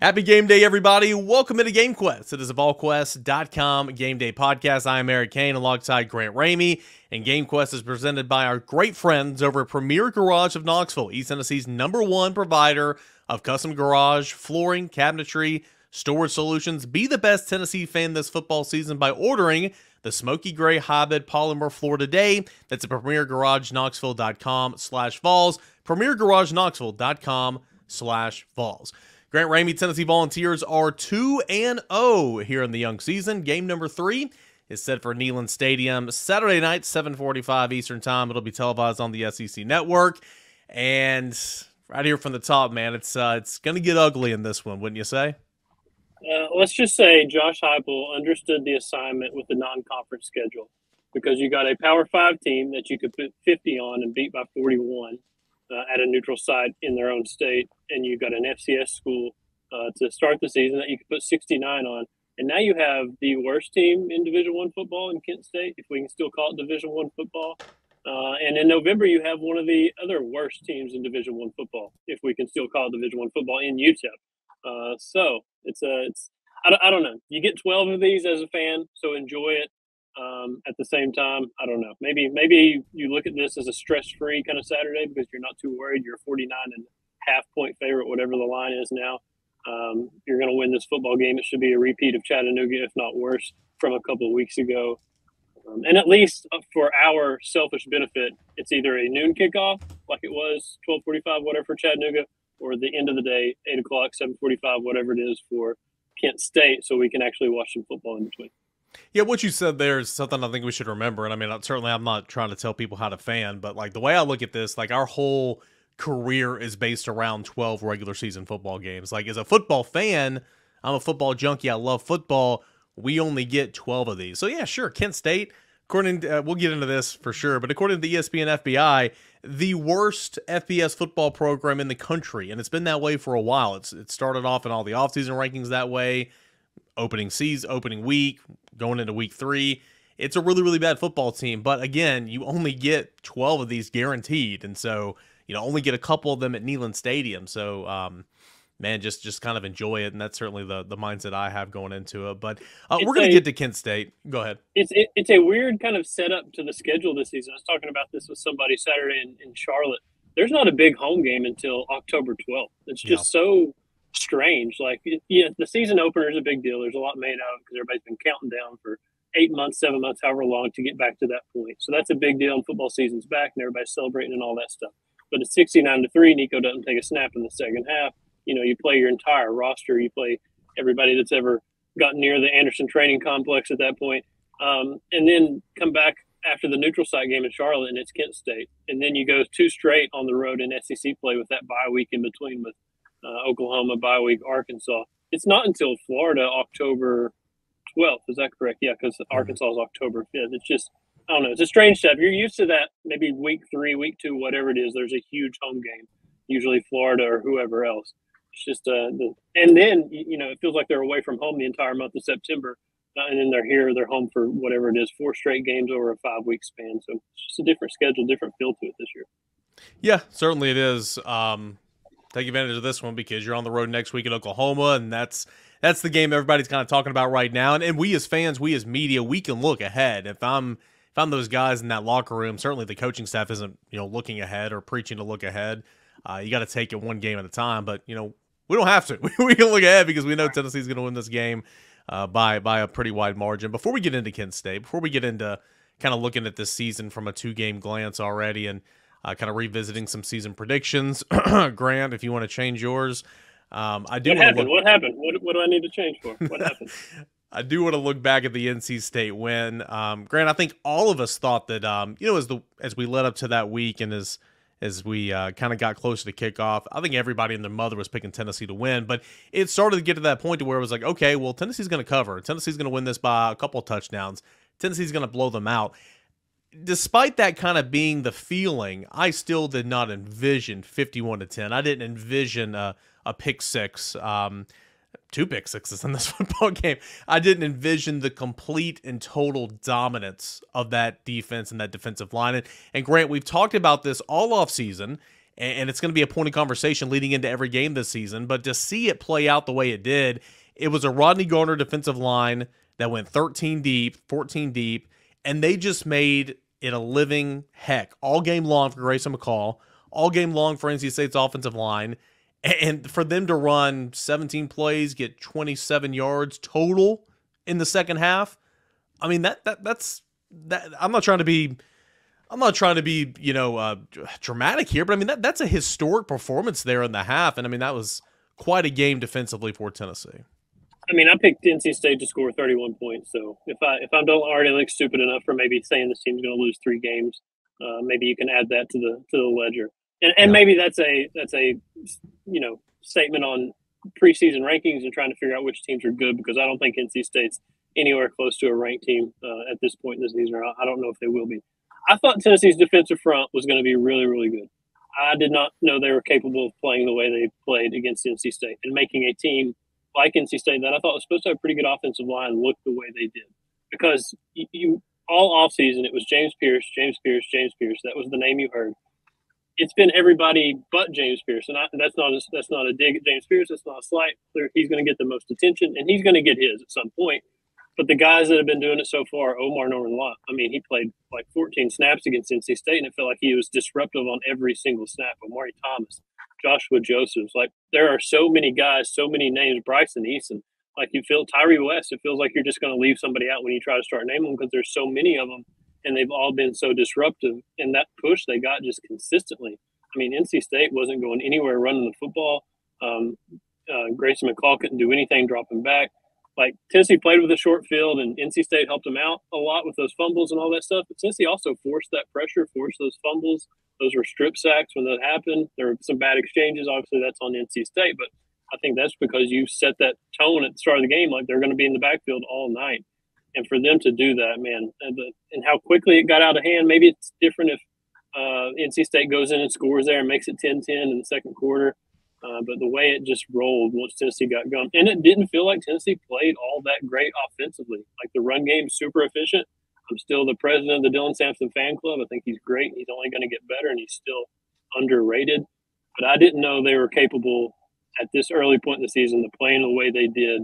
Happy game day, everybody. Welcome into Game Quest. It is a VolQuest.com game day podcast. I am Eric Cain alongside Grant Ramey, and Game Quest is presented by our great friends over at Premier Garage of Knoxville, East Tennessee's number one provider of custom garage, flooring, cabinetry, storage solutions. Be the best Tennessee fan this football season by ordering the Smoky Gray Hybrid Polymer Floor today. That's at PremierGarageKnoxville.com slash Vols, PremierGarageKnoxville.com slash Vols. Grant Ramey Tennessee Volunteers are 2 and 0 here in the young season. Game number 3 is set for Neyland Stadium Saturday night 7:45 Eastern Time. It'll be televised on the SEC network and right here from the top, man, it's uh, it's going to get ugly in this one, wouldn't you say? Uh, let's just say Josh Heupel understood the assignment with the non-conference schedule because you got a Power Five team that you could put 50 on and beat by 41, uh, at a neutral site in their own state, and you've got an FCS school uh, to start the season that you could put 69 on, and now you have the worst team in Division One football in Kent State, if we can still call it Division One football. Uh, and in November, you have one of the other worst teams in Division One football, if we can still call it Division One football in UTEP. Uh, so it's a it's I don't, I don't know. You get 12 of these as a fan, so enjoy it. Um, at the same time, I don't know. Maybe maybe you look at this as a stress-free kind of Saturday because you're not too worried. You're 49 and half point favorite, whatever the line is now. Um, you're going to win this football game. It should be a repeat of Chattanooga, if not worse, from a couple of weeks ago. Um, and at least uh, for our selfish benefit, it's either a noon kickoff, like it was 12:45, whatever for Chattanooga, or the end of the day, eight o'clock, 7:45, whatever it is for Kent State, so we can actually watch some football in between. Yeah, what you said there is something I think we should remember. And I mean, certainly I'm not trying to tell people how to fan, but like the way I look at this, like our whole career is based around 12 regular season football games. Like as a football fan, I'm a football junkie. I love football. We only get 12 of these. So yeah, sure, Kent State, according to, uh, we'll get into this for sure, but according to the ESPN FPI, the worst FBS football program in the country, and it's been that way for a while. It's it started off in all the offseason rankings that way opening season, opening week, going into week three. It's a really, really bad football team. But again, you only get 12 of these guaranteed. And so, you know, only get a couple of them at Neyland Stadium. So, um, man, just just kind of enjoy it. And that's certainly the, the mindset I have going into it. But uh, we're going to get to Kent State. Go ahead. It's, it, it's a weird kind of setup to the schedule this season. I was talking about this with somebody Saturday in, in Charlotte. There's not a big home game until October 12th. It's just yeah. so strange. Like, yeah, the season opener is a big deal. There's a lot made of because everybody's been counting down for eight months, seven months, however long to get back to that point. So that's a big deal. And football season's back, and everybody's celebrating and all that stuff. But at 69 to three, Nico doesn't take a snap in the second half. You know, you play your entire roster. You play everybody that's ever gotten near the Anderson Training Complex at that point, um, and then come back after the neutral site game in Charlotte, and it's Kent State, and then you go two straight on the road in SEC play with that bye week in between with uh, Oklahoma bye week, Arkansas. It's not until Florida October 12th. Is that correct? Yeah, because mm-hmm. Arkansas is October 5th. It's just I don't know. It's a strange step. You're used to that. Maybe week three, week two, whatever it is. There's a huge home game, usually Florida or whoever else. It's just uh, the, and then you know it feels like they're away from home the entire month of September, uh, and then they're here. They're home for whatever it is, four straight games over a five week span. So it's just a different schedule, different feel to it this year. Yeah, certainly it is. Um, take advantage of this one because you're on the road next week in Oklahoma, and that's that's the game everybody's kind of talking about right now. And, and we as fans, we as media, we can look ahead. If I'm if I'm those guys in that locker room, certainly the coaching staff isn't you know looking ahead or preaching to look ahead. Uh, you got to take it one game at a time. But you know we don't have to. we can look ahead because we know Tennessee's going to win this game uh, by by a pretty wide margin. Before we get into Kent State, before we get into kind of looking at this season from a two game glance already and uh, kind of revisiting some season predictions. Grant, if you want to change yours, um, I do. What happened? Look... What happened? What, what do I need to change for? What happened? I do want to look back at the NC State win. Um, Grant, I think all of us thought that um, you know as the as we led up to that week and as as we uh, kind of got closer to kickoff, I think everybody and their mother was picking Tennessee to win. But it started to get to that point to where it was like, okay, well Tennessee's going to cover. Tennessee's going to win this by a couple touchdowns. Tennessee's going to blow them out despite that kind of being the feeling, I still did not envision 51 to 10. I didn't envision a, a pick six, um, two pick sixes in this football game. I didn't envision the complete and total dominance of that defense and that defensive line. And, and Grant, we've talked about this all off season. and it's going to be a point of conversation leading into every game this season. But to see it play out the way it did, it was a Rodney Garner defensive line that went 13 deep, 14 deep, and they just made it a living heck all game long for Grayson McCall, all game long for NC State's offensive line. And for them to run 17 plays, get 27 yards total in the second half, I mean that that that's that. I'm not trying to be I'm not trying to be, you know, uh, dramatic here, but I mean that that's a historic performance there in the half, and I mean that was quite a game defensively for Tennessee. I mean, I picked NC State to score 31 points. So if I if I don't already look stupid enough for maybe saying this team's going to lose three games, uh, maybe you can add that to the to the ledger, and and yeah. maybe that's a that's a you know statement on preseason rankings and trying to figure out which teams are good because I don't think NC State's anywhere close to a ranked team uh, at this point in the season. I don't know if they will be. I thought Tennessee's defensive front was going to be really, really good. I did not know they were capable of playing the way they played against NC State and making a team like NC State that I thought was supposed to have a pretty good offensive line look the way they did. Because you, you all offseason, it was James Pierce, James Pierce, James Pierce. That was the name you heard. It's been everybody but James Pierce, and I, that's not a, that's not a dig at James Pierce. That's not a slight. He's going to get the most attention, and he's going to get his at some point. But the guys that have been doing it so far, Omarr Norman-Lott, I mean, he played like 14 snaps against NC State, and it felt like he was disruptive on every single snap. Omari Thomas, Joshua Josephs, like there are so many guys, so many names. Bryson Eason, like you feel Tyre West. It feels like you're just going to leave somebody out when you try to start naming them because there's so many of them, and they've all been so disruptive. And that push they got just consistently. I mean, NC State wasn't going anywhere running the football. Um, uh, Grayson McCall couldn't do anything dropping back like Tennessee played with a short field and NC State helped them out a lot with those fumbles and all that stuff. But Tennessee also forced that pressure, forced those fumbles. Those were strip sacks when that happened. There were some bad exchanges. Obviously, that's on NC State, but I think that's because you set that tone at the start of the game, like they're going to be in the backfield all night. And for them to do that, man, and, the, and how quickly it got out of hand, maybe it's different if uh, NC State goes in and scores there and makes it 10 10 in the second quarter. Uh, but the way it just rolled once Tennessee got going, and it didn't feel like Tennessee played all that great offensively. Like the run game, super efficient. I'm still the president of the Dylan Sampson fan club. I think he's great. He's only going to get better, and he's still underrated. But I didn't know they were capable at this early point in the season to play in the way they did,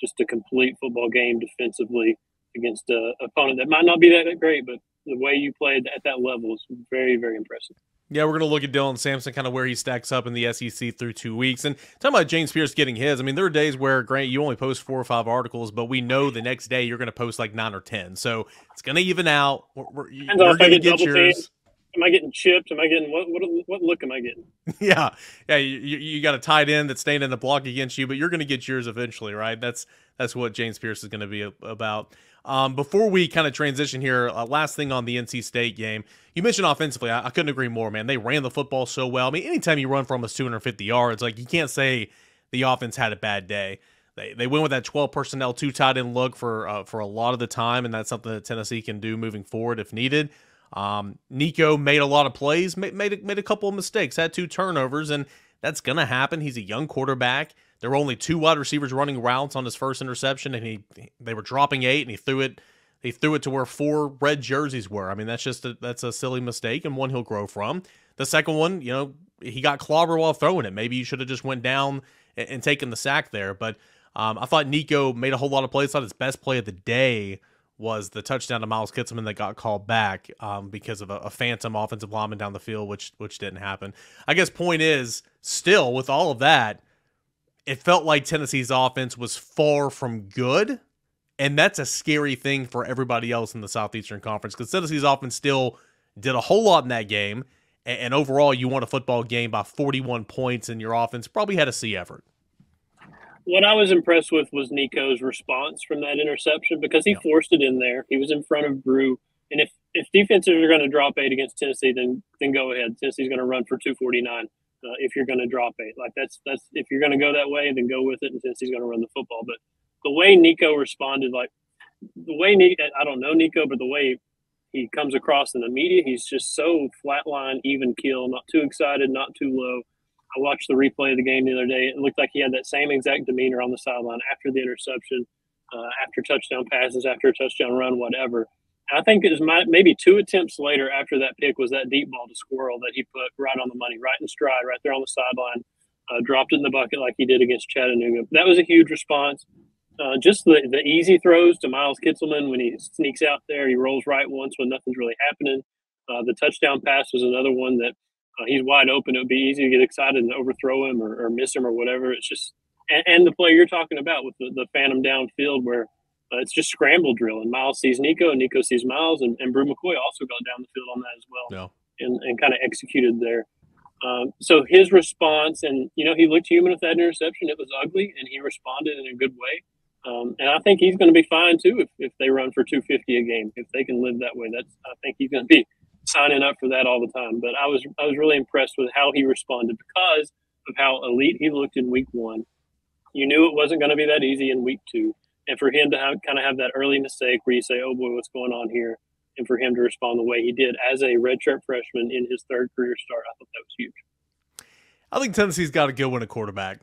just a complete football game defensively against an opponent that might not be that great, but the way you played at that level is very, very impressive. Yeah, we're going to look at Dylan Sampson, kind of where he stacks up in the SEC through two weeks. And talking about James Pierce getting his, I mean, there are days where, Grant, you only post four or five articles, but we know the next day you're going to post like nine or 10. So it's going to even out. We're, we're, you're going to get yours. Am I getting chipped? Am I getting what? What, what look am I getting? yeah, yeah. You, you got a tight end that's staying in the block against you, but you're going to get yours eventually, right? That's that's what James Pierce is going to be about. Um, before we kind of transition here, uh, last thing on the NC State game, you mentioned offensively. I, I, couldn't agree more, man. They ran the football so well. I mean, anytime you run for almost 250 yards, like you can't say the offense had a bad day. They, they went with that 12 personnel, two tight end look for uh, for a lot of the time, and that's something that Tennessee can do moving forward if needed. Um, Nico made a lot of plays, made made a, made a couple of mistakes, had two turnovers, and that's gonna happen. He's a young quarterback. There were only two wide receivers running routes on his first interception, and he they were dropping eight, and he threw it he threw it to where four red jerseys were. I mean, that's just a, that's a silly mistake and one he'll grow from. The second one, you know, he got clobbered while throwing it. Maybe you should have just went down and, and taken the sack there. But um, I thought Nico made a whole lot of plays. I thought his best play of the day was the touchdown to Miles Kitselman that got called back um, because of a, a, phantom offensive lineman down the field, which which didn't happen. I guess point is still with all of that, it felt like Tennessee's offense was far from good. And that's a scary thing for everybody else in the Southeastern Conference because Tennessee's offense still did a whole lot in that game. And, and overall, you won a football game by 41 points, and your offense probably had a C effort. What I was impressed with was Nico's response from that interception because he yeah. forced it in there. He was in front of Bru. And if, if defenses are going to drop eight against Tennessee, then then go ahead. Tennessee's going to run for 249 uh, if you're going to drop eight. Like that's that's if you're going to go that way, then go with it. And Tennessee's going to run the football. But the way Nico responded, like the way Nico, I don't know Nico, but the way he comes across in the media, he's just so flatline, even keel, not too excited, not too low. I watched the replay of the game the other day. It looked like he had that same exact demeanor on the sideline after the interception, uh, after touchdown passes, after a touchdown run, whatever. I think it was my, maybe two attempts later after that pick was that deep ball to Squirrel that he put right on the money, right in stride, right there on the sideline, uh, dropped it in the bucket like he did against Chattanooga. That was a huge response. Uh, just the, the easy throws to Miles Kitselman when he sneaks out there, he rolls right once when nothing's really happening. Uh, the touchdown pass was another one that uh, he's wide open. It would be easy to get excited and overthrow him or, or miss him or whatever. It's just and, and, the play you're talking about with the, the phantom downfield where uh, it's just scramble drill and Miles sees Nico and Nico sees Miles and, and Bru McCoy also got down the field on that as well yeah. and, and kind of executed there. Um, so his response and you know he looked human with that interception. It was ugly and he responded in a good way. Um, and I think he's going to be fine too if, if they run for 250 a game. If they can live that way, that's I think he's going to be signing up for that all the time. But I was I was really impressed with how he responded because of how elite he looked in week one. You knew it wasn't going to be that easy in week two, and for him to have, kind of have that early mistake where you say, "Oh boy, what's going on here?" and for him to respond the way he did as a redshirt freshman in his third career start, I thought that was huge. I think Tennessee's got to go win a quarterback.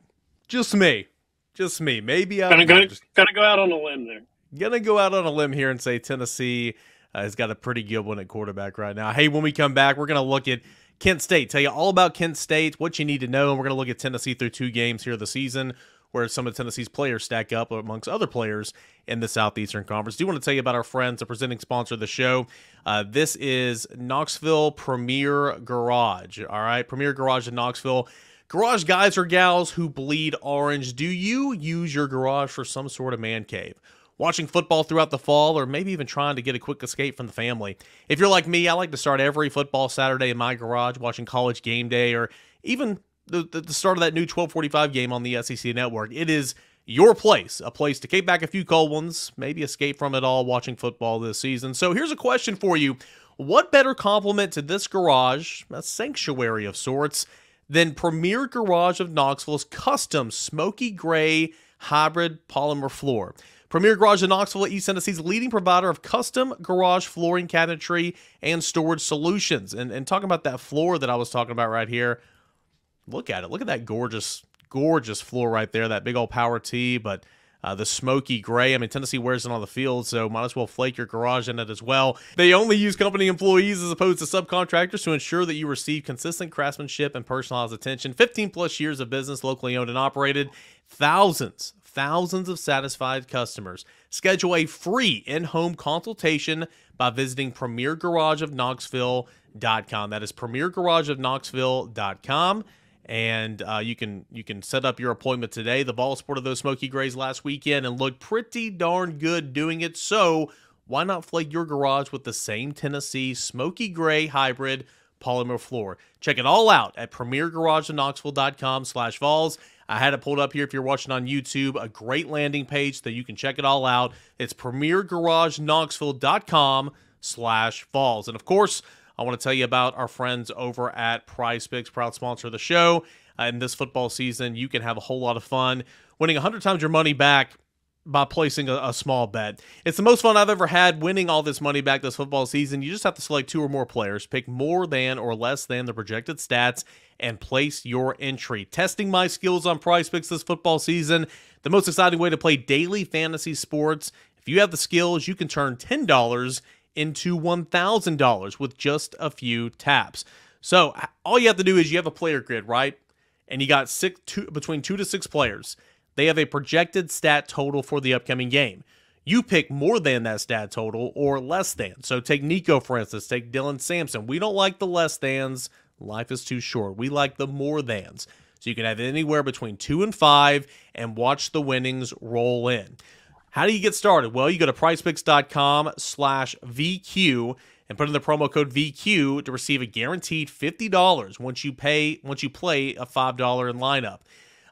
Just me, just me. Maybe I'm gonna go, just, gonna go out on a limb there. Gonna go out on a limb here and say Tennessee uh, has got a pretty good one at quarterback right now. Hey, when we come back, we're going to look at Kent State, tell you all about Kent State, what you need to know, and we're going to look at Tennessee through two games here this season where some of Tennessee's players stack up amongst other players in the Southeastern Conference. Do want to tell you about our friends, the presenting sponsor of the show. Uh, this is Knoxville Premier Garage. All right, Premier Garage in Knoxville. Garage guys or gals who bleed orange. Do you use your garage for some sort of man cave? watching football throughout the fall, or maybe even trying to get a quick escape from the family. If you're like me, I like to start every football Saturday in my garage watching college game day or even the, the start of that new 1245 game on the SEC network. It is your place, a place to kick back a few cold ones, maybe escape from it all watching football this season. So here's a question for you. What better compliment to this garage, a sanctuary of sorts, than Premier Garage of Knoxville's custom smoky gray hybrid polymer floor? Premier Garage in Knoxville, East Tennessee's leading provider of custom garage flooring, cabinetry, and storage solutions. And, and talking about that floor that I was talking about right here, look at it. Look at that gorgeous, gorgeous floor right there. That big old power tee, but uh, the smoky gray. I mean, Tennessee wears it on the field, so might as well flake your garage in it as well. They only use company employees as opposed to subcontractors to ensure that you receive consistent craftsmanship and personalized attention. 15 plus years of business, locally owned and operated. Thousands, thousands of satisfied customers. Schedule a free in-home consultation by visiting premiergarageofknoxville.com. That is premiergarageofknoxville.com and uh, you can you can set up your appointment today. The Vols sported those smoky grays last weekend and looked pretty darn good doing it. So why not flake your garage with the same Tennessee smoky gray hybrid polymer floor? Check it all out at premiergarageofknoxville.com slash Vols. I had it pulled up here if you're watching on YouTube. A great landing page that you can check it all out. It's premiergarageknoxville.com slash Vols. And of course, I want to tell you about our friends over at Prize Picks, proud sponsor of the show. Uh, in this football season, you can have a whole lot of fun winning 100 times your money back by placing a, a, small bet. It's the most fun I've ever had winning all this money back this football season. You just have to select two or more players, pick more than or less than the projected stats, and place your entry. Testing my skills on prize picks this football season, the most exciting way to play daily fantasy sports. If you have the skills, you can turn $10 into $1,000 with just a few taps. So all you have to do is you have a player grid, right? And you got six, two, between two to six players. They have a projected stat total for the upcoming game. You pick more than that stat total or less than. So take Nico, for instance, take Dylan Sampson. We don't like the less thans. Life is too short. We like the more thans. So you can have anywhere between two and five and watch the winnings roll in. How do you get started? Well, you go to prizepicks.com slash VQ and put in the promo code VQ to receive a guaranteed $50 once you pay once you play a $5 in lineup.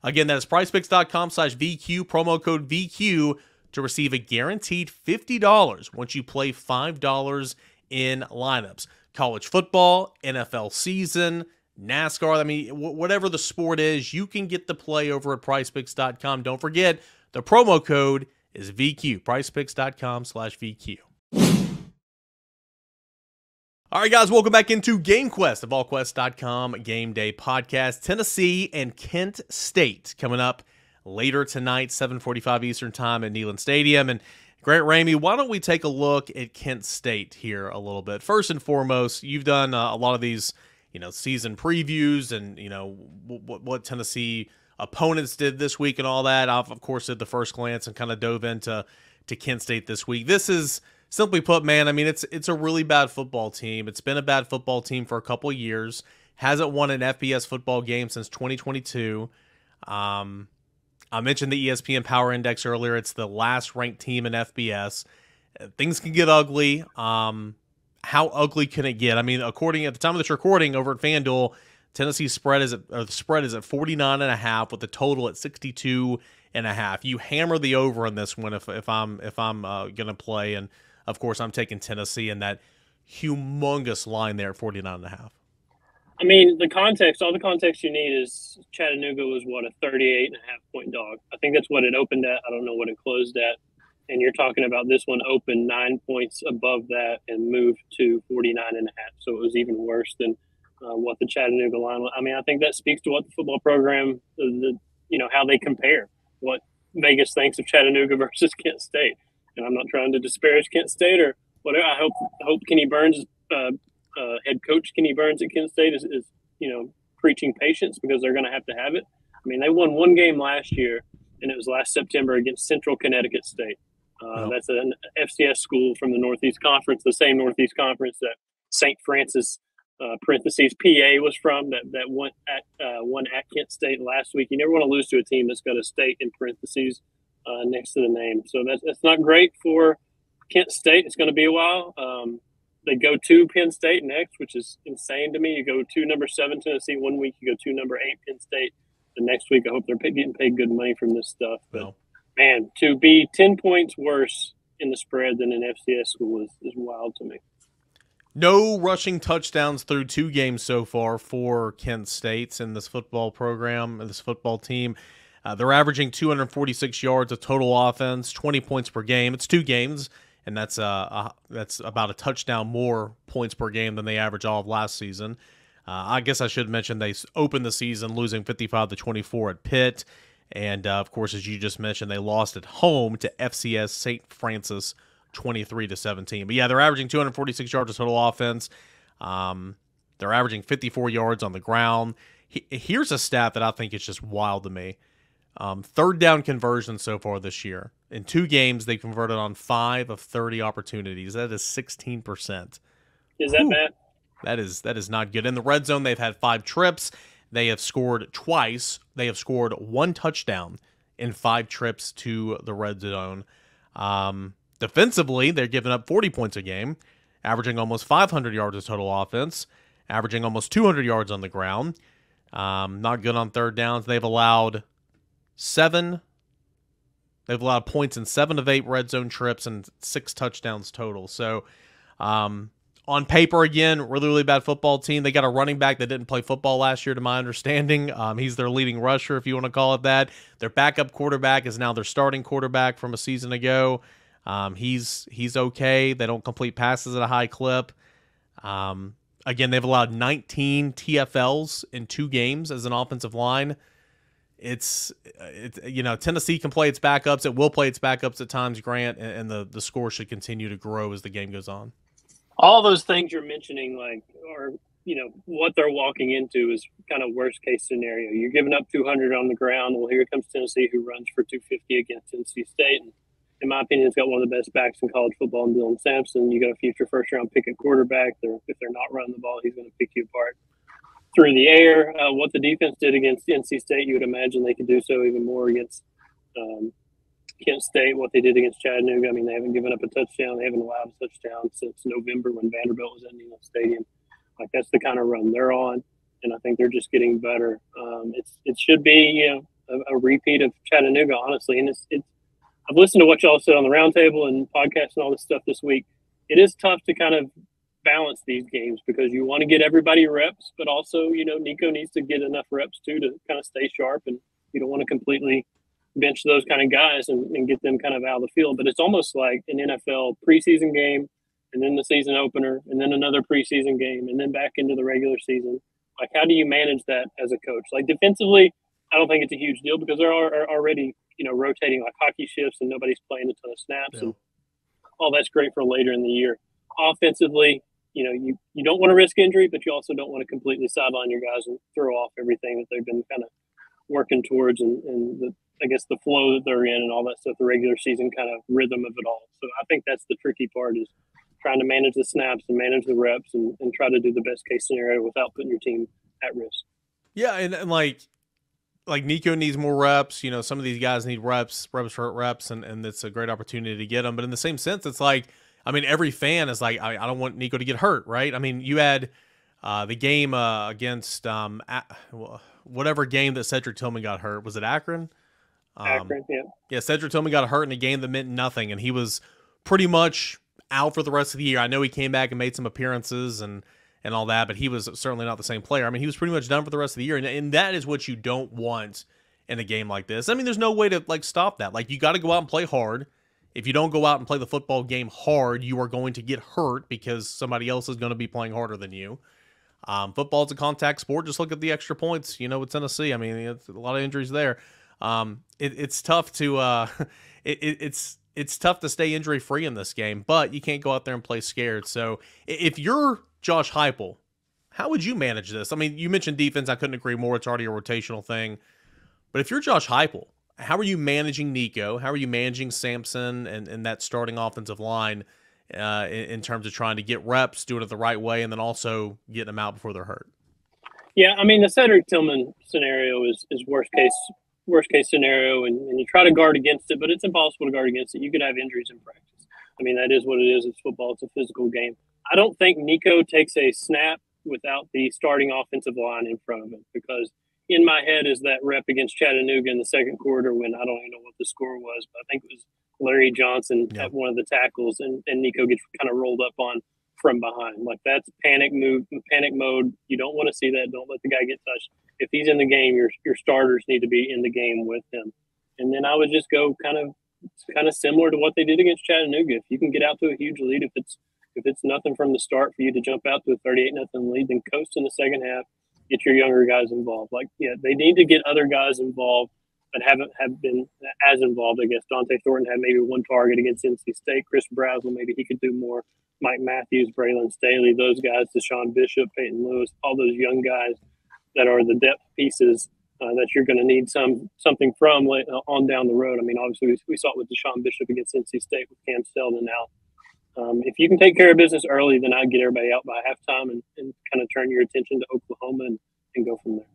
Again, that is prizepicks.com slash VQ, promo code VQ to receive a guaranteed $50 once you play $5 in lineups. College football, NFL season, NASCAR, I mean, whatever the sport is, you can get the play over at prizepicks.com. Don't forget, the promo code is VQ, prizepicks.com slash VQ. All right, guys, welcome back into Game Quest, the VolQuest.com game day podcast. Tennessee and Kent State coming up later tonight, 7:45 Eastern Time at Neyland Stadium. And Grant Ramey, why don't we take a look at Kent State here a little bit? First and foremost, you've done uh, a lot of these, you know, season previews and you know what Tennessee opponents did this week and all that. I've of course did the first glance and kind of dove into to Kent State this week. This is simply put, man. I mean, it's it's a really bad football team. It's been a bad football team for a couple years. Hasn't won an FBS football game since 2022. Um, I mentioned the ESPN Power Index earlier. It's the last ranked team in FBS. Things can get ugly. Um, how ugly can it get? I mean, according at the time of this recording over at FanDuel, Tennessee's spread is at, spread is at 49 and a half with the total at 62 and a half. You hammer the over on this one if, if I'm if I'm uh, going to play and of course I'm taking Tennessee in that humongous line there at 49 and a half. I mean, the context, all the context you need is Chattanooga was what, a 38 and a half point dog. I think that's what it opened at. I don't know what it closed at. And you're talking about this one opened nine points above that and moved to 49 and a half. So it was even worse than uh, what the Chattanooga line. I mean, I think that speaks to what the football program, the, you know, how they compare what Vegas thinks of Chattanooga versus Kent State. And I'm not trying to disparage Kent State or whatever. I hope, hope Kenni Burns uh, uh, head coach Kenni Burns at Kent State is, is you know preaching patience because they're going to have to have it. I mean, they won one game last year, and it was last September against Central Connecticut State. Uh, oh. That's an FCS school from the Northeast Conference, the same Northeast Conference that St. Francis uh, parentheses PA was from that that went at uh, won at Kent State last week. You never want to lose to a team that's got a state in parentheses uh, next to the name. So that's that's not great for Kent State. It's going to be a while. Um, they go to Penn State next, which is insane to me. You go to number seven Tennessee one week, you go to number eight Penn State the next week. I hope they're getting paid good money from this stuff. But no. man, to be ten points worse in the spread than an FCS school is, is wild to me. No rushing touchdowns through two games so far for Kent State's in this football program this football team. Uh, they're averaging 246 yards of total offense, 20 points per game. It's two games and that's uh, that's about a touchdown more points per game than they averaged all of last season. Uh, I guess I should mention they opened the season losing 55 to 24 at Pitt, and uh, of course, as you just mentioned, they lost at home to FCS St. Francis 23 to 17. But yeah, they're averaging 246 yards of total offense. Um, they're averaging 54 yards on the ground. He, here's a stat that I think is just wild to me. Um, third down conversion so far this year. In two games, they converted on five of 30 opportunities. That is 16%. Is that Ooh, bad? That is that is not good. In the red zone, they've had five trips. They have scored twice. They have scored one touchdown in five trips to the red zone. Um, defensively, they're giving up 40 points a game, averaging almost 500 yards of total offense, averaging almost 200 yards on the ground. Um, not good on third downs. They've allowed seven. They've allowed points in seven of eight red zone trips and six touchdowns total. So, um, on paper, again, really, really bad football team. They got a running back that didn't play football last year, to my understanding. Um, he's their leading rusher, if you want to call it that. Their backup quarterback is now their starting quarterback from a season ago. Um, he's he's okay. They don't complete passes at a high clip. Um, again, they've allowed 19 TFLs in two games as an offensive line it's it, you know Tennessee can play its backups. It will play its backups at times, Grant, and, and the the score should continue to grow as the game goes on. All those things you're mentioning, like, are you know what they're walking into is kind of worst case scenario. You're giving up 200 on the ground. Well, here comes Tennessee, who runs for 250 against Tennessee State. And in my opinion, has got one of the best backs in college football, in Dylan Sampson. You got a future first round pick at quarterback. They're, if they're not running the ball, he's going to pick you apart through the air. Uh, what the defense did against NC State, you would imagine they could do so even more against um, Kent State. What they did against Chattanooga, I mean, they haven't given up a touchdown. They haven't allowed a touchdown since November when Vanderbilt was in the Stadium. Like that's the kind of run they're on, and I think they're just getting better. Um, it's it should be you know a, a, repeat of Chattanooga, honestly, and it's it's. I've listened to what y'all said on the roundtable and podcast and all this stuff this week. It is tough to kind of balance these games because you want to get everybody reps, but also, you know, Nico needs to get enough reps too to kind of stay sharp and you don't want to completely bench those kind of guys and, and get them kind of out of the field. But it's almost like an NFL preseason game and then the season opener and then another preseason game and then back into the regular season. Like, how do you manage that as a coach? Like, defensively, I don't think it's a huge deal because they're already, you know, rotating like hockey shifts and nobody's playing a ton of snaps. Yeah. And all that's great for later in the year. Offensively, you know, you, you don't want to risk injury, but you also don't want to completely sideline your guys and throw off everything that they've been kind of working towards and, and the, I guess the flow that they're in and all that stuff, the regular season kind of rhythm of it all. So I think that's the tricky part is trying to manage the snaps and manage the reps and, and try to do the best case scenario without putting your team at risk. Yeah, and, and like like Nico needs more reps. You know, some of these guys need reps, reps for reps, and, and it's a great opportunity to get them. But in the same sense, it's like, I mean, every fan is like, I, I don't want Nico to get hurt, right? I mean, you had uh, the game uh, against um, whatever game that Cedric Tillman got hurt. Was it Akron? Um, Akron, yeah. Yeah, Cedric Tillman got hurt in a game that meant nothing, and he was pretty much out for the rest of the year. I know he came back and made some appearances and and all that, but he was certainly not the same player. I mean, he was pretty much done for the rest of the year, and, and that is what you don't want in a game like this. I mean, there's no way to like stop that. Like you got to go out and play hard. If you don't go out and play the football game hard, you are going to get hurt because somebody else is going to be playing harder than you. Um, football's a contact sport. Just look at the extra points. You know, with Tennessee. I mean, a lot of injuries there. Um, it, it's tough to uh, it, it's it's tough to stay injury free in this game, but you can't go out there and play scared. So if you're Josh Heupel, how would you manage this? I mean, you mentioned defense. I couldn't agree more. It's already a rotational thing. But if you're Josh Heupel, how are you managing Nico? How are you managing Sampson and, and that starting offensive line uh, in, in, terms of trying to get reps, doing it the right way, and then also getting them out before they're hurt? Yeah, I mean the Cedric Tillman scenario is, is worst case worst case scenario, and, and you try to guard against it, but it's impossible to guard against it. You could have injuries in practice. I mean that is what it is. It's football. It's a physical game. I don't think Nico takes a snap without the starting offensive line in front of him because in my head is that rep against Chattanooga in the second quarter when I don't even know what the score was, but I think it was Larry Johnson yeah. at one of the tackles and, and Nico gets kind of rolled up on from behind. Like that's panic move, panic mode. You don't want to see that. Don't let the guy get touched. If he's in the game, your your starters need to be in the game with him. And then I would just go kind of kind of similar to what they did against Chattanooga. If you can get out to a huge lead, if it's if it's nothing from the start for you to jump out to a 38 nothing lead, then coast in the second half, get your younger guys involved. Like, yeah, they need to get other guys involved that haven't have been as involved. I guess Dont'e Thornton had maybe one target against NC State. Chris Brazzell, maybe he could do more. Mike Matthews, Braylon Staley, those guys, DeSean Bishop, Peyton Lewis, all those young guys that are the depth pieces uh, that you're going to need some something from uh, on down the road. I mean, obviously we, we saw it with DeSean Bishop against NC State with Cam Seldon now um, if you can take care of business early, then I'd get everybody out by halftime and, and kind of turn your attention to Oklahoma and, and go from there.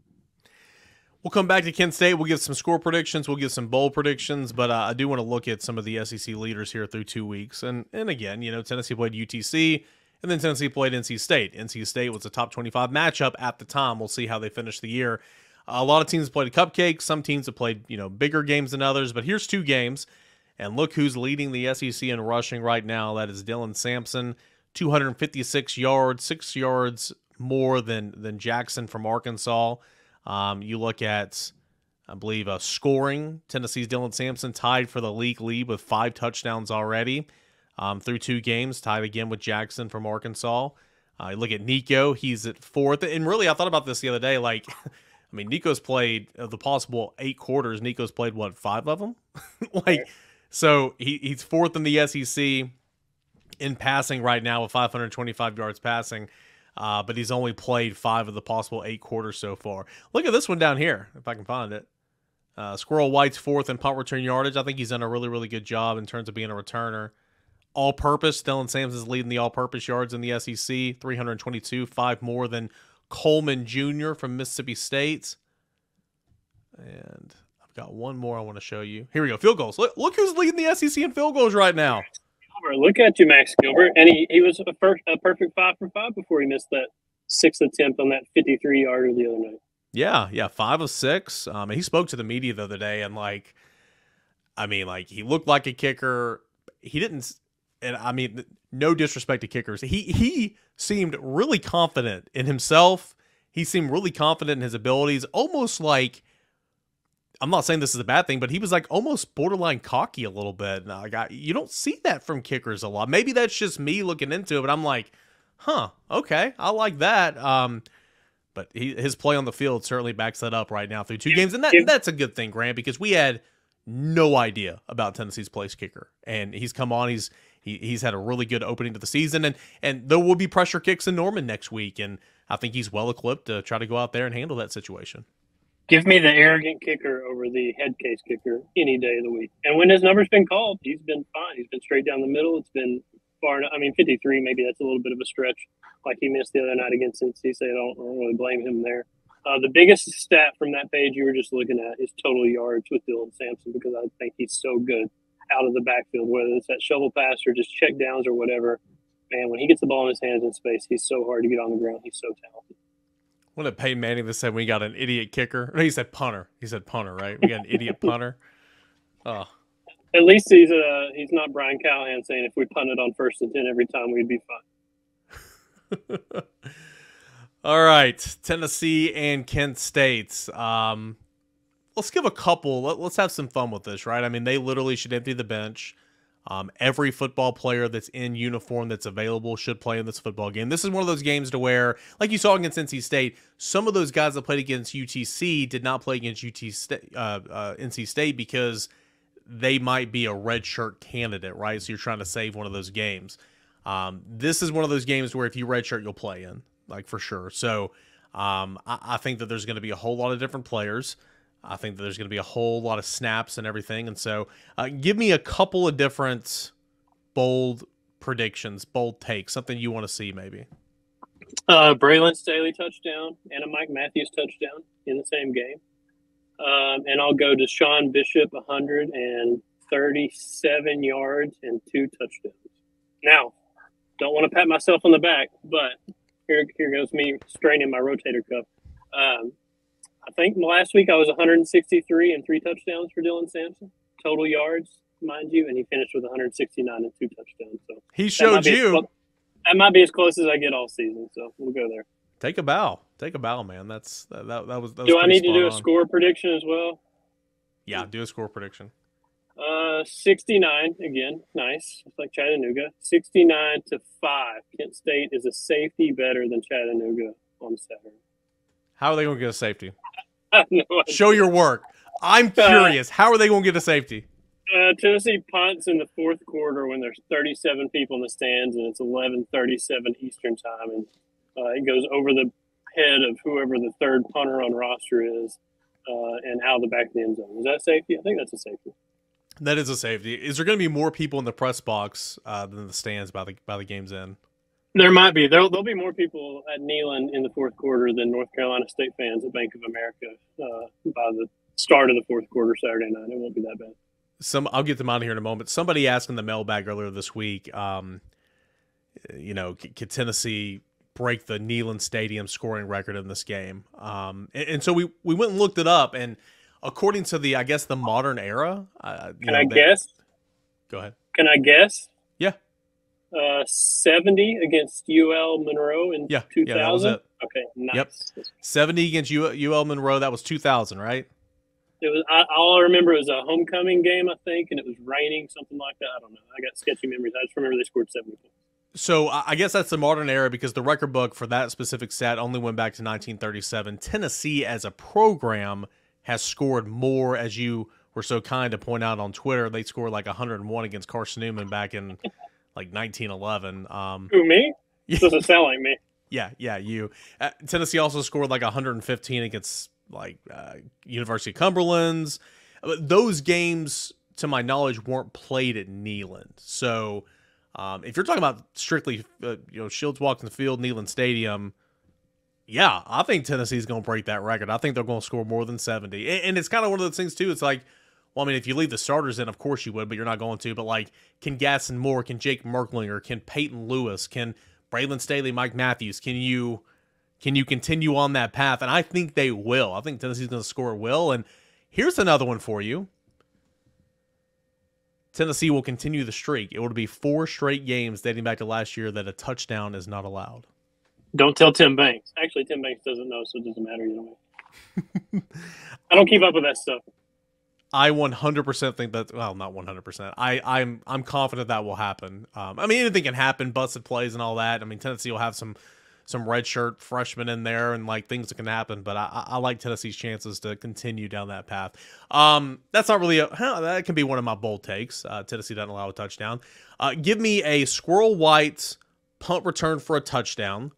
We'll come back to Kent State. We'll give some score predictions. We'll give some bowl predictions, but uh, I do want to look at some of the SEC leaders here through two weeks. And and again, you know, Tennessee played UTC, and then Tennessee played NC State. NC State was a top 25 matchup at the time. We'll see how they finish the year. a lot of teams played a cupcake. Some teams have played you know bigger games than others. But here's two games and look who's leading the SEC in rushing right now. That is Dylan Sampson, 256 yards, six yards more than than Jackson from Arkansas. Um, you look at, I believe, uh, scoring. Tennessee's Dylan Sampson tied for the league lead with five touchdowns already um, through two games, tied again with Jackson from Arkansas. Uh, you look at Nico; he's at fourth. And really, I thought about this the other day. Like, I mean, Nico's played of the possible eight quarters. Nico's played what five of them? like so he, he's fourth in the SEC in passing right now with 525 yards passing. Uh, but he's only played five of the possible eight quarters so far. Look at this one down here, if I can find it. Uh, Squirrel White's fourth in punt return yardage. I think he's done a really, really good job in terms of being a returner. All purpose, Dylan Sampson's leading the all purpose yards in the SEC, 322, five more than Coleman Jr. from Mississippi State. And Got one more I want to show you. Here we go. Field goals. Look, look who's leading the SEC in field goals right now. Gilbert, look at you, Max Gilbert. And he, he was a, first, a perfect five for five before he missed that sixth attempt on that 53 yarder the other night. Yeah, yeah, five of six. Um, he spoke to the media the other day, and like, I mean, like he looked like a kicker. He didn't, and I mean, no disrespect to kickers. He he seemed really confident in himself. He seemed really confident in his abilities, almost like I'm not saying this is a bad thing, but he was like almost borderline cocky a little bit. Like you don't see that from kickers a lot. Maybe that's just me looking into it, but I'm like, huh, okay, I like that. Um, but he, his play on the field certainly backs that up right now through two games, and that that's a good thing, Grant, because we had no idea about Tennessee's place kicker, and he's come on. He's he, he's had a really good opening to the season, and and there will be pressure kicks in Norman next week, and I think he's well equipped to try to go out there and handle that situation. Give me the arrogant kicker over the head case kicker any day of the week. And when his number's been called, he's been fine. He's been straight down the middle. It's been far enough. I mean, 53, maybe that's a little bit of a stretch, like he missed the other night against NC State. I don't, really blame him there. Uh, the biggest stat from that page you were just looking at is total yards with Dylan Sampson because I think he's so good out of the backfield, whether it's that shovel pass or just check downs or whatever. Man, when he gets the ball in his hands in space, he's so hard to get on the ground. He's so talented. What did Peyton Manning said we got an idiot kicker? No, he said punter. He said punter, right? We got an idiot punter. Oh. At least he's uh he's not Brian Callahan saying if we punted on first and ten every time we'd be fine. All right, Tennessee and Kent State. Um, let's give a couple. Let, us have some fun with this, right? I mean, they literally should empty the bench. Um, every football player that's in uniform that's available should play in this football game. This is one of those games to where, like you saw against NC State, some of those guys that played against UTC did not play against UT uh, uh, NC State because they might be a redshirt candidate, right? So you're trying to save one of those games. Um, this is one of those games where if you redshirt, you'll play in, like for sure. So um, I, I think that there's going to be a whole lot of different players. I think that there's going to be a whole lot of snaps and everything. And so, uh, give me a couple of different bold predictions, bold takes, something you want to see maybe. Uh, Braylon Staley touchdown and a Mike Matthews touchdown in the same game. Um, and I'll go to Sean Bishop, 137 yards and two touchdowns. Now, don't want to pat myself on the back, but here, here goes me straining my rotator cuff. Um, I think last week I was 163 and three touchdowns for Dylan Sampson, total yards, mind you, and he finished with 169 and two touchdowns. So he showed that you. Close, that might be as close as I get all season. So we'll go there. Take a bow. Take a bow, man. That's that. That, that was. That was do I need to do a score prediction as well? Yeah, do a score prediction. Uh, 69 again. Nice. It's like Chattanooga. 69 to five. Kent State is a safety better than Chattanooga on Saturday. How are they going to get a safety? No Show your work. I'm uh, curious. How are they going to get a safety? Uh, Tennessee punts in the fourth quarter when there's 37 people in the stands and it's 11:37 Eastern time, and uh, it goes over the head of whoever the third punter on roster is, uh, and out of the back of the end zone. Is that safety? I think that's a safety. That is a safety. Is there going to be more people in the press box uh, than the stands by the by the game's end? There might be. There'll, there'll be more people at Neyland in the fourth quarter than North Carolina State fans at Bank of America uh, by the start of the fourth quarter Saturday night. It won't be that bad. Some I'll get them out of here in a moment. Somebody asked in the mailbag earlier this week, um, you know, could Tennessee break the Neyland Stadium scoring record in this game? Um, and, and, so we we went and looked it up, and according to the I guess the modern era, uh, can know, I they, guess? Go ahead. Can I guess? Yeah uh, 70 against UL Monroe in yeah, 2000. Yeah, okay, nice. Yep. 70 against UL Monroe. That was 2000, right? It was. I, all I remember was a homecoming game, I think, and it was raining, something like that. I don't know. I got sketchy memories. I just remember they scored 70 points. So I guess that's the modern era because the record book for that specific stat only went back to 1937. Tennessee, as a program, has scored more, as you were so kind to point out on Twitter. They scored like 101 against Carson Newman back in like 1911. Um, Who me? Yeah. Doesn't sound me. Yeah, yeah, you. Uh, Tennessee also scored like 115 against like uh, University of Cumberland's. Those games, to my knowledge, weren't played at Neyland. So, um, if you're talking about strictly, uh, you know, Shields-Watkins the field, Neyland Stadium, yeah, I think Tennessee's going to break that record. I think they're going to score more than 70. And, and it's kind of one of those things too. It's like well, I mean, if you leave the starters in, of course you would, but you're not going to. But like, can Gaston Moore, can Jake Merklinger, can Peyton Lewis, can Braylon Staley, Mike Matthews, can you can you continue on that path? And I think they will. I think Tennessee's going to score will. And here's another one for you. Tennessee will continue the streak. It will be four straight games dating back to last year that a touchdown is not allowed. Don't tell Tim Banks. Actually, Tim Banks doesn't know, so it doesn't matter either way. I don't keep up with that stuff. I 100% think that well, not 100%. I I'm I'm confident that will happen. Um, I mean anything can happen, busted plays and all that. I mean Tennessee will have some some redshirt freshmen in there and like things that can happen. But I, I like Tennessee's chances to continue down that path. Um, that's not really a huh, that can be one of my bold takes. Uh, Tennessee doesn't allow a touchdown. Uh, give me a Squirrel White punt return for a touchdown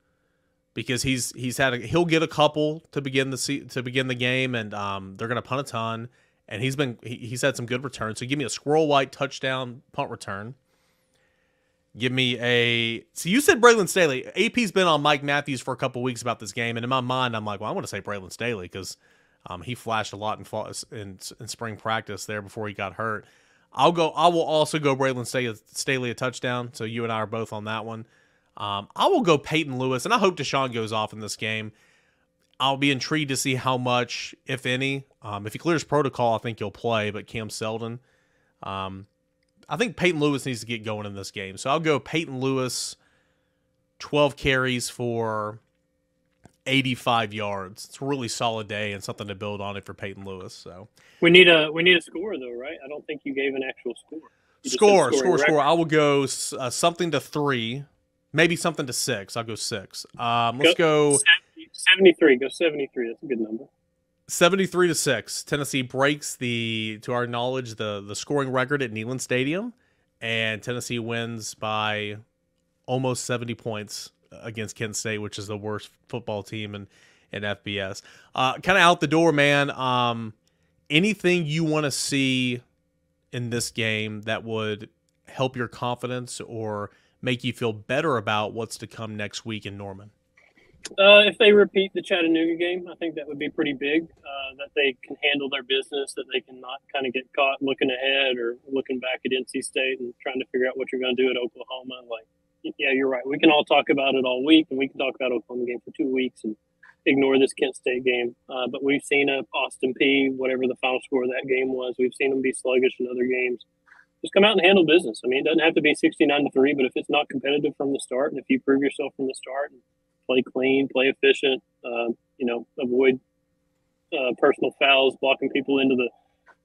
because he's he's had a, he'll get a couple to begin the to begin the game and um, they're gonna punt a ton and he's been he, he's had some good returns. So give me a Squirrel White touchdown punt return. Give me a. So you said Braylon Staley. AP's been on Mike Matthews for a couple weeks about this game, and in my mind, I'm like, well, I want to say Braylon Staley because um, he flashed a lot in, fall, in in spring practice there before he got hurt. I'll go. I will also go Braylon Staley, Staley a touchdown. So you and I are both on that one. Um, I will go Peyton Lewis, and I hope DeSean goes off in this game. I'll be intrigued to see how much, if any. Um, if he clears protocol, I think he'll play, but Cam Seldon. Um, I think Peyton Lewis needs to get going in this game. So I'll go Peyton Lewis, 12 carries for 85 yards. It's a really solid day and something to build on it for Peyton Lewis. So we need a we need a score though, right? I don't think you gave an actual score. score, score, score. I will go uh, something to three, maybe something to six. I'll go six. Um, let's go, go 70, 73. Go 73. That's a good number. 73 to 6 tennessee breaks the to our knowledge the the scoring record at neyland stadium and tennessee wins by almost 70 points against kent state which is the worst football team in in fbs uh kind of out the door man um anything you want to see in this game that would help your confidence or make you feel better about what's to come next week in norman uh, if they repeat the Chattanooga game, I think that would be pretty big. Uh, that they can handle their business, that they can not kind of get caught looking ahead or looking back at NC State and trying to figure out what you're going to do at Oklahoma. Like, yeah, you're right. We can all talk about it all week, and we can talk about Oklahoma game for two weeks and ignore this Kent State game. Uh, but we've seen a Austin Peay, whatever the final score of that game was. We've seen them be sluggish in other games. Just come out and handle business. I mean, it doesn't have to be 69 to three, but if it's not competitive from the start, and if you prove yourself from the start and play clean, play efficient. Uh, you know, avoid uh, personal fouls, blocking people into the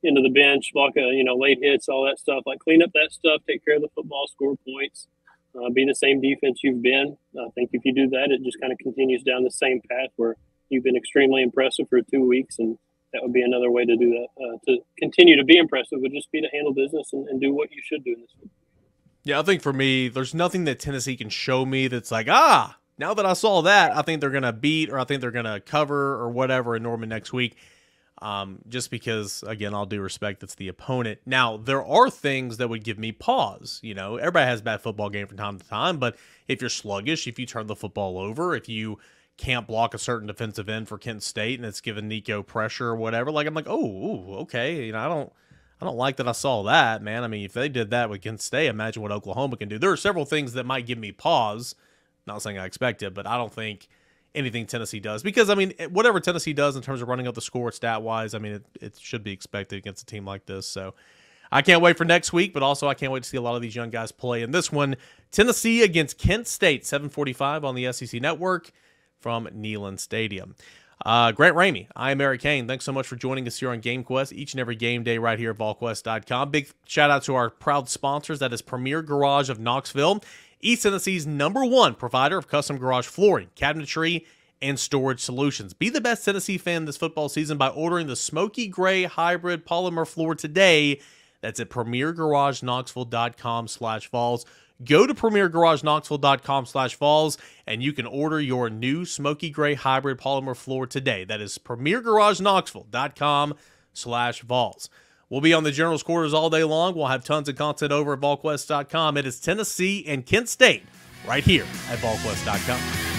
into the bench, block a, uh, you know late hits, all that stuff. Like clean up that stuff, take care of the football, score points, uh, be the same defense you've been. I think if you do that, it just kind of continues down the same path where you've been extremely impressive for two weeks, and that would be another way to do that. Uh, to continue to be impressive would just be to handle business and, and do what you should do in this. Yeah, I think for me, there's nothing that Tennessee can show me that's like, ah, now that I saw that, I think they're going to beat or I think they're going to cover or whatever in Norman next week. Um, just because, again, I'll do respect it's the opponent. Now, there are things that would give me pause. You know, everybody has bad football game from time to time, but if you're sluggish, if you turn the football over, if you can't block a certain defensive end for Kent State and it's giving Nico pressure or whatever, like I'm like, oh, okay, you know, I don't. I don't like that I saw that, man. I mean, if they did that with Kent State, imagine what Oklahoma can do. There are several things that might give me pause not saying I expect it, but I don't think anything Tennessee does because I mean whatever Tennessee does in terms of running up the score stat wise, I mean it, it should be expected against a team like this. So I can't wait for next week, but also I can't wait to see a lot of these young guys play in this one. Tennessee against Kent State, 745 on the SEC network from Neyland Stadium. Uh, Grant Ramey, I am Eric Cain. Thanks so much for joining us here on GameQuest each and every game day right here at VolQuest.com. Big shout out to our proud sponsors. That is Premier Garage of Knoxville East Tennessee's number one provider of custom garage flooring, cabinetry, and storage solutions. Be the best Tennessee fan this football season by ordering the Smokey Grey hybrid polymer floor today. That's at premiergarageknoxville.com slash vols. Go to premiergarageknoxville.com slash vols and you can order your new Smokey Grey hybrid polymer floor today. That is premiergarageknoxville.com slash vols. We'll be on the general's quarters all day long. We'll have tons of content over at VolQuest.com. It is Tennessee and Kent State right here at VolQuest.com.